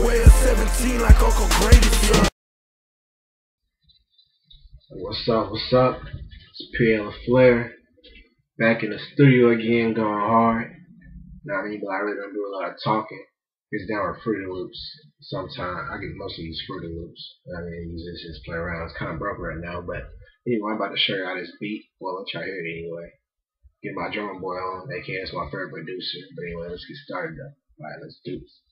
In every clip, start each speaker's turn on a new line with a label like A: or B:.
A: Weigh 17 like Uncle Grady's son.
B: What's up, what's up? It's PL Flair. Back in the studio again, going hard. Now I mean, but I really don't do a lot of talking. It's down with Fruity Loops. Sometimes I get mostly use Fruity Loops. I mean, musicians play around. It's kind of broke right now, but anyway, I'm about to show you how this beat. Well, let's try hear it anyway. Get my Drumma Boy on, aka it's my favorite producer. But anyway, let's get started though. Alright, let's do this.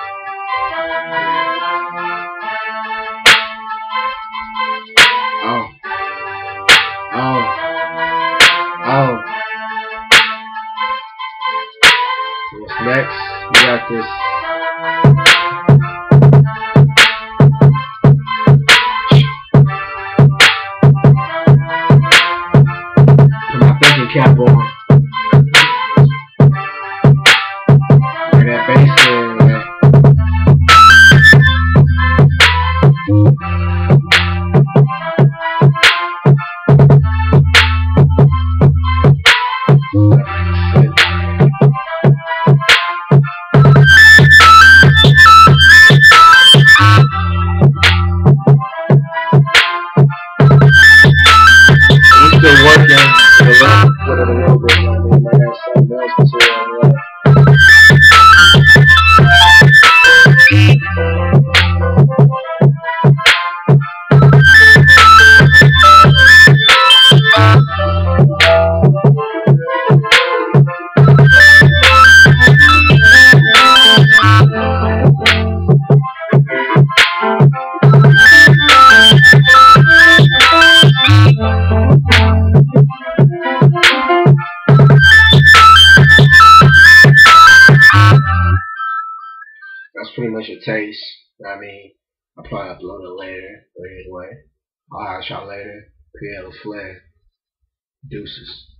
B: next? We got this. Put my thinking cap on. Still working with a pretty much your taste. I mean, I'll probably upload it later, but anyway, I'll y'all later. PL Flair. Deuces.